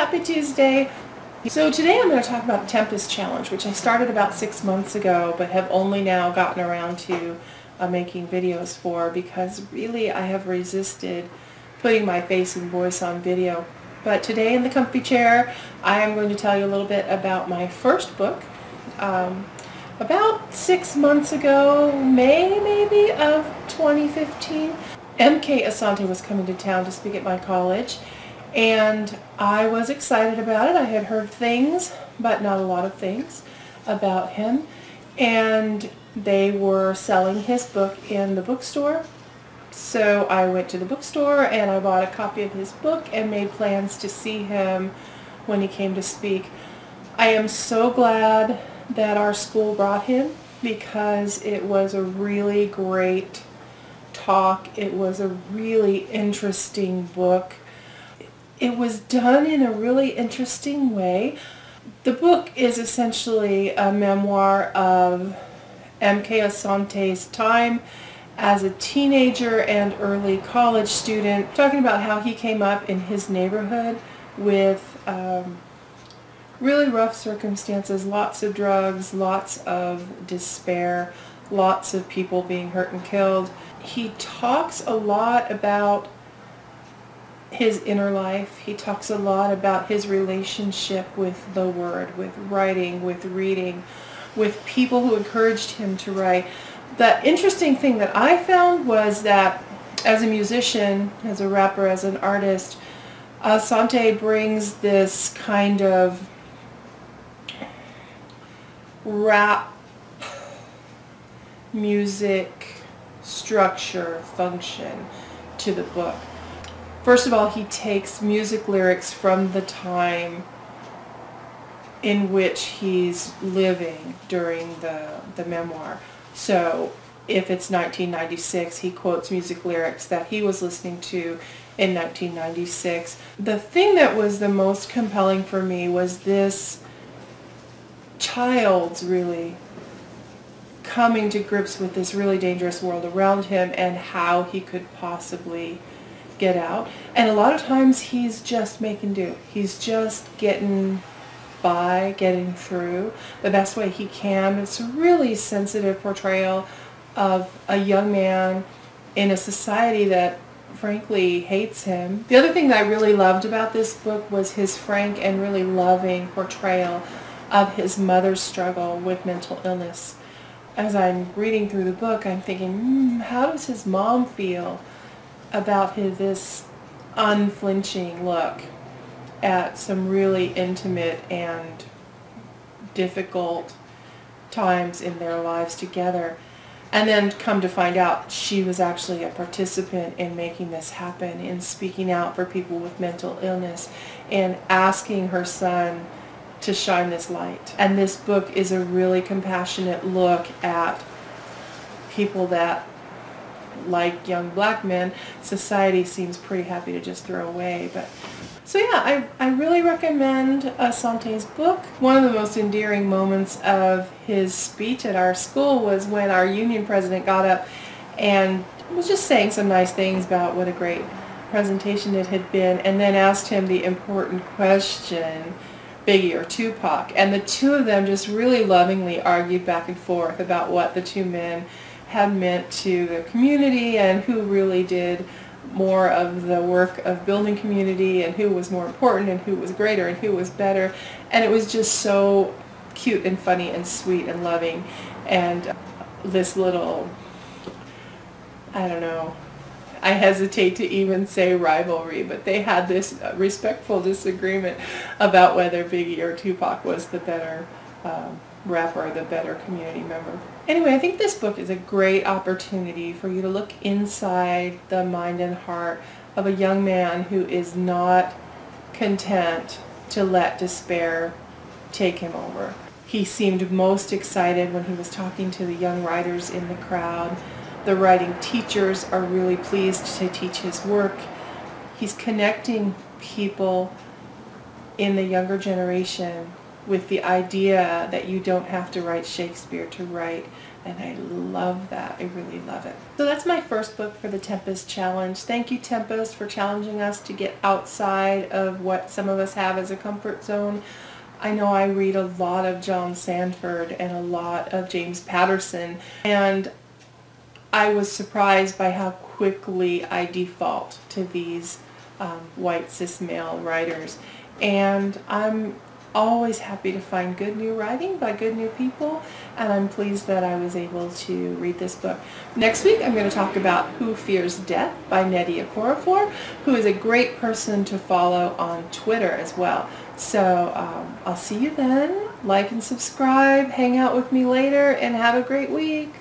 happy Tuesday. So today I'm going to talk about the Tempest Challenge, which I started about six months ago, but have only now gotten around to uh, making videos for because really I have resisted putting my face and voice on video. But today in the comfy chair, I am going to tell you a little bit about my first book. Um, about six months ago, May maybe of 2015, MK Asante was coming to town to speak at my college and I was excited about it. I had heard things, but not a lot of things about him. And they were selling his book in the bookstore. So I went to the bookstore and I bought a copy of his book and made plans to see him when he came to speak. I am so glad that our school brought him because it was a really great talk. It was a really interesting book it was done in a really interesting way. The book is essentially a memoir of M.K. Asante's time as a teenager and early college student, talking about how he came up in his neighborhood with um, really rough circumstances, lots of drugs, lots of despair, lots of people being hurt and killed. He talks a lot about his inner life. He talks a lot about his relationship with the word, with writing, with reading, with people who encouraged him to write. The interesting thing that I found was that as a musician, as a rapper, as an artist, Asante brings this kind of rap music structure function to the book. First of all, he takes music lyrics from the time in which he's living during the, the memoir. So if it's 1996, he quotes music lyrics that he was listening to in 1996. The thing that was the most compelling for me was this child's really coming to grips with this really dangerous world around him and how he could possibly get out. And a lot of times he's just making do. He's just getting by, getting through the best way he can. It's a really sensitive portrayal of a young man in a society that frankly hates him. The other thing that I really loved about this book was his frank and really loving portrayal of his mother's struggle with mental illness. As I'm reading through the book, I'm thinking, mm, how does his mom feel about his, this unflinching look at some really intimate and difficult times in their lives together. And then come to find out she was actually a participant in making this happen, in speaking out for people with mental illness, and asking her son to shine this light. And this book is a really compassionate look at people that like young black men, society seems pretty happy to just throw away. But so yeah, I, I really recommend uh, Asante's book. One of the most endearing moments of his speech at our school was when our union president got up and was just saying some nice things about what a great presentation it had been and then asked him the important question, Biggie or Tupac. And the two of them just really lovingly argued back and forth about what the two men had meant to the community and who really did more of the work of building community and who was more important and who was greater and who was better. And it was just so cute and funny and sweet and loving. And this little, I don't know, I hesitate to even say rivalry, but they had this respectful disagreement about whether Biggie or Tupac was the better um, rapper, the better community member. Anyway, I think this book is a great opportunity for you to look inside the mind and heart of a young man who is not content to let despair take him over. He seemed most excited when he was talking to the young writers in the crowd. The writing teachers are really pleased to teach his work. He's connecting people in the younger generation with the idea that you don't have to write Shakespeare to write and I love that. I really love it. So that's my first book for the Tempest Challenge. Thank you Tempest for challenging us to get outside of what some of us have as a comfort zone. I know I read a lot of John Sandford and a lot of James Patterson and I was surprised by how quickly I default to these um, white cis male writers and I'm always happy to find good new writing by good new people and I'm pleased that I was able to read this book. Next week I'm going to talk about Who Fears Death by Nnedi Okorafor who is a great person to follow on Twitter as well. So um, I'll see you then. Like and subscribe, hang out with me later, and have a great week.